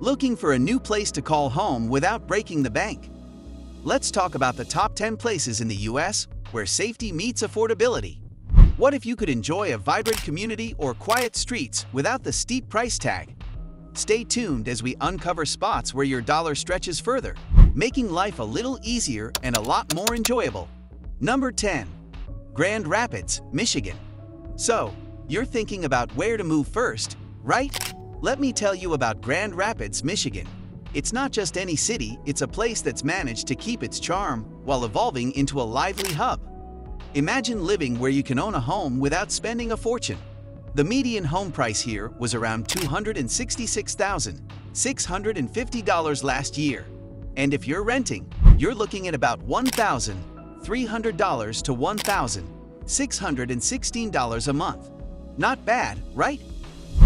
Looking for a new place to call home without breaking the bank? Let's talk about the top 10 places in the US where safety meets affordability. What if you could enjoy a vibrant community or quiet streets without the steep price tag? Stay tuned as we uncover spots where your dollar stretches further, making life a little easier and a lot more enjoyable. Number 10. Grand Rapids, Michigan. So, you're thinking about where to move first, right? Let me tell you about Grand Rapids, Michigan. It's not just any city, it's a place that's managed to keep its charm while evolving into a lively hub. Imagine living where you can own a home without spending a fortune. The median home price here was around $266,650 last year. And if you're renting, you're looking at about $1,300 to $1,616 a month. Not bad, right?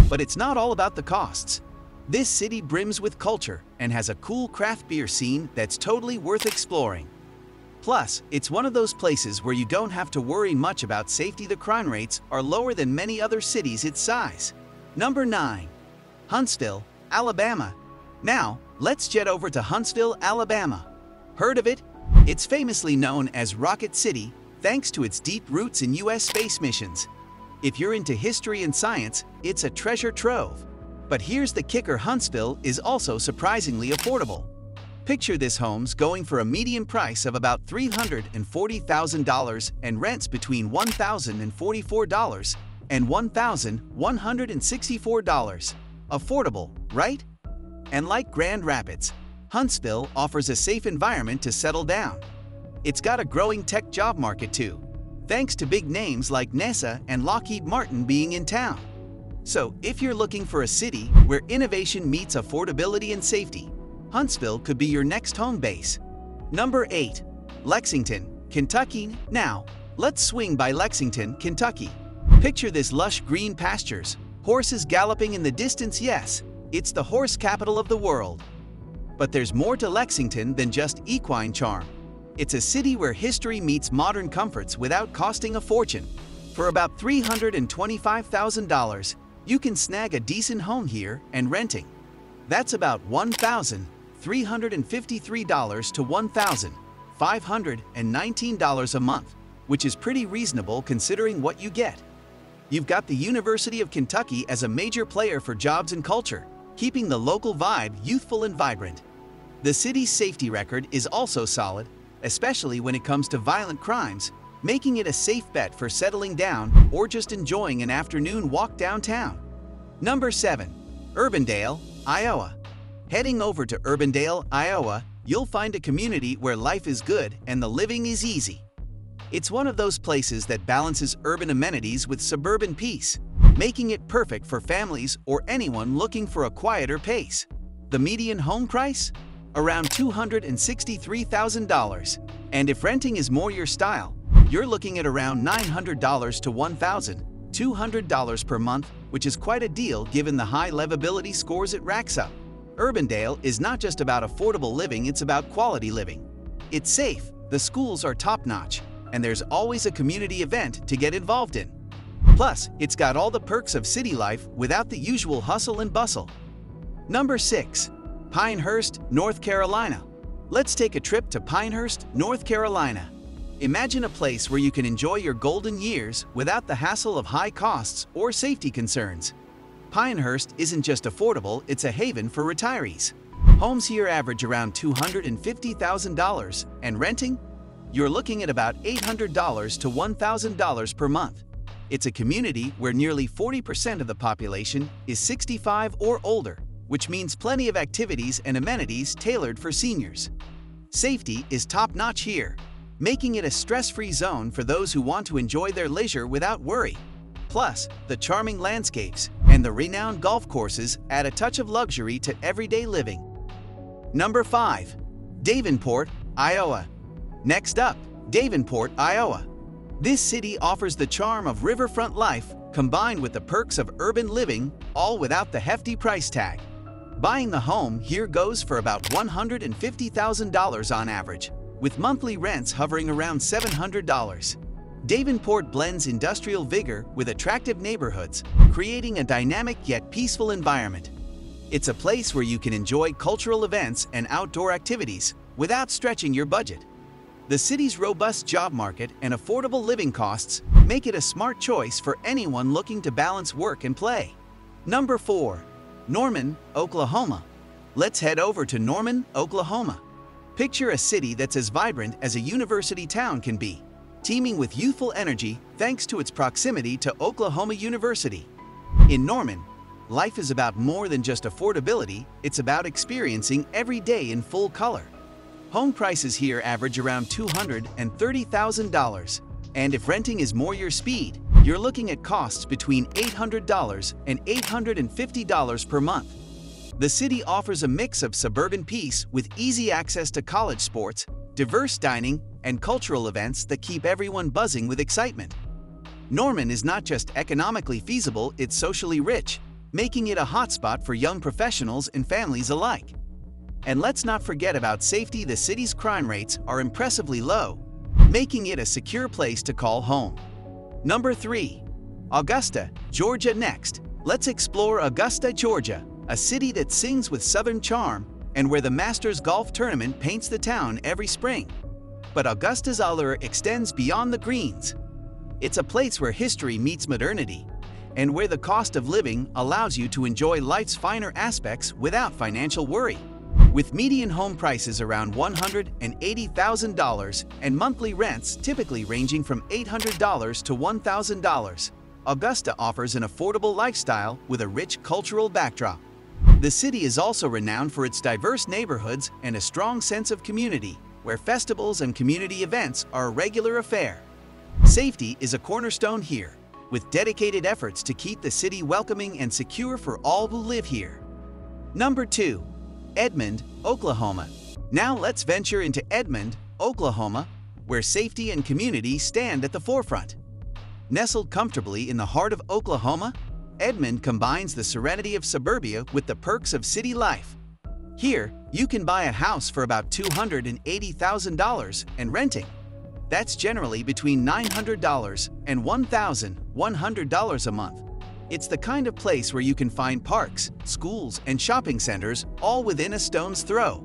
But it's not all about the costs. This city brims with culture and has a cool craft beer scene that's totally worth exploring. Plus, it's one of those places where you don't have to worry much about safety. The crime rates are lower than many other cities its size. Number 9. Huntsville, Alabama. Now, let's jet over to Huntsville, Alabama. Heard of it? It's famously known as Rocket City thanks to its deep roots in U.S. space missions. If you're into history and science, it's a treasure trove. But here's the kicker Huntsville is also surprisingly affordable. Picture this home's going for a median price of about $340,000 and rents between $1,044 and $1,164. Affordable, right? And like Grand Rapids, Huntsville offers a safe environment to settle down. It's got a growing tech job market too, thanks to big names like NASA and Lockheed Martin being in town. So, if you're looking for a city where innovation meets affordability and safety, Huntsville could be your next home base. Number 8. Lexington, Kentucky. Now, let's swing by Lexington, Kentucky. Picture this lush green pastures, horses galloping in the distance yes, it's the horse capital of the world. But there's more to Lexington than just equine charm. It's a city where history meets modern comforts without costing a fortune. For about $325,000, you can snag a decent home here and renting. That's about $1,353 to $1,519 a month, which is pretty reasonable considering what you get. You've got the University of Kentucky as a major player for jobs and culture, keeping the local vibe youthful and vibrant. The city's safety record is also solid, especially when it comes to violent crimes, making it a safe bet for settling down or just enjoying an afternoon walk downtown. Number 7. Urbandale, Iowa. Heading over to Urbandale, Iowa, you'll find a community where life is good and the living is easy. It's one of those places that balances urban amenities with suburban peace, making it perfect for families or anyone looking for a quieter pace. The median home price? Around $263,000. And if renting is more your style, you're looking at around $900 to $1,200 per month, which is quite a deal given the high livability scores it racks up. Urbandale is not just about affordable living, it's about quality living. It's safe, the schools are top-notch, and there's always a community event to get involved in. Plus, it's got all the perks of city life without the usual hustle and bustle. Number 6. Pinehurst, North Carolina. Let's take a trip to Pinehurst, North Carolina. Imagine a place where you can enjoy your golden years without the hassle of high costs or safety concerns. Pinehurst isn't just affordable, it's a haven for retirees. Homes here average around $250,000, and renting? You're looking at about $800 to $1,000 per month. It's a community where nearly 40% of the population is 65 or older, which means plenty of activities and amenities tailored for seniors. Safety is top-notch here, making it a stress-free zone for those who want to enjoy their leisure without worry. Plus, the charming landscapes and the renowned golf courses add a touch of luxury to everyday living. Number 5. Davenport, Iowa. Next up, Davenport, Iowa. This city offers the charm of riverfront life combined with the perks of urban living, all without the hefty price tag. Buying the home here goes for about $150,000 on average, with monthly rents hovering around $700. Davenport blends industrial vigor with attractive neighborhoods, creating a dynamic yet peaceful environment. It's a place where you can enjoy cultural events and outdoor activities without stretching your budget. The city's robust job market and affordable living costs make it a smart choice for anyone looking to balance work and play. Number 4. Norman, Oklahoma. Let's head over to Norman, Oklahoma. Picture a city that's as vibrant as a university town can be, teeming with youthful energy thanks to its proximity to Oklahoma University. In Norman, life is about more than just affordability, it's about experiencing every day in full color. Home prices here average around $230,000, and if renting is more your speed, you're looking at costs between $800 and $850 per month. The city offers a mix of suburban peace with easy access to college sports, diverse dining, and cultural events that keep everyone buzzing with excitement. Norman is not just economically feasible, it's socially rich, making it a hotspot for young professionals and families alike. And let's not forget about safety the city's crime rates are impressively low, making it a secure place to call home. Number 3. Augusta, Georgia next. Let's explore Augusta, Georgia, a city that sings with southern charm and where the Masters Golf Tournament paints the town every spring. But Augusta's allure extends beyond the greens. It's a place where history meets modernity, and where the cost of living allows you to enjoy life's finer aspects without financial worry. With median home prices around $180,000 and monthly rents typically ranging from $800 to $1,000, Augusta offers an affordable lifestyle with a rich cultural backdrop. The city is also renowned for its diverse neighborhoods and a strong sense of community, where festivals and community events are a regular affair. Safety is a cornerstone here, with dedicated efforts to keep the city welcoming and secure for all who live here. Number 2. Edmond, Oklahoma. Now let's venture into Edmond, Oklahoma, where safety and community stand at the forefront. Nestled comfortably in the heart of Oklahoma, Edmond combines the serenity of suburbia with the perks of city life. Here, you can buy a house for about $280,000 and renting. That's generally between $900 and $1,100 a month. It's the kind of place where you can find parks, schools, and shopping centers all within a stone's throw.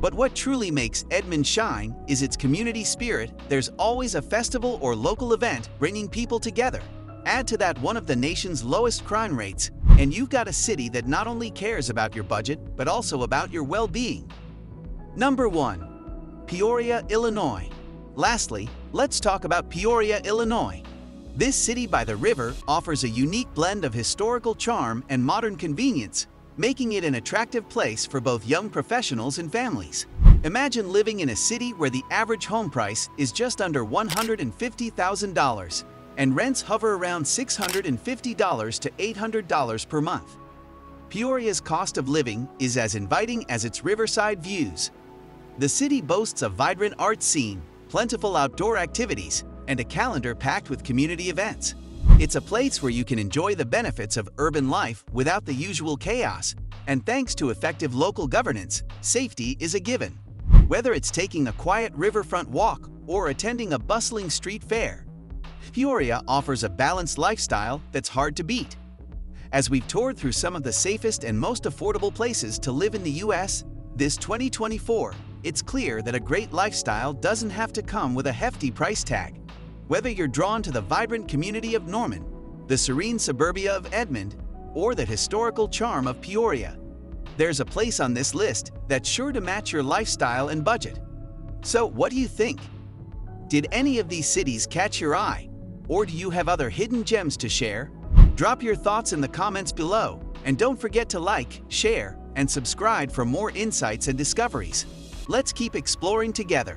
But what truly makes Edmond shine is its community spirit. There's always a festival or local event bringing people together. Add to that one of the nation's lowest crime rates, and you've got a city that not only cares about your budget, but also about your well-being. Number 1. Peoria, Illinois. Lastly, let's talk about Peoria, Illinois. This city by the river offers a unique blend of historical charm and modern convenience, making it an attractive place for both young professionals and families. Imagine living in a city where the average home price is just under $150,000 and rents hover around $650 to $800 per month. Peoria's cost of living is as inviting as its riverside views. The city boasts a vibrant art scene, plentiful outdoor activities, and a calendar packed with community events. It's a place where you can enjoy the benefits of urban life without the usual chaos, and thanks to effective local governance, safety is a given. Whether it's taking a quiet riverfront walk or attending a bustling street fair, Peoria offers a balanced lifestyle that's hard to beat. As we've toured through some of the safest and most affordable places to live in the U.S., this 2024, it's clear that a great lifestyle doesn't have to come with a hefty price tag. Whether you're drawn to the vibrant community of Norman, the serene suburbia of Edmond, or the historical charm of Peoria, there's a place on this list that's sure to match your lifestyle and budget. So what do you think? Did any of these cities catch your eye? Or do you have other hidden gems to share? Drop your thoughts in the comments below, and don't forget to like, share, and subscribe for more insights and discoveries. Let's keep exploring together.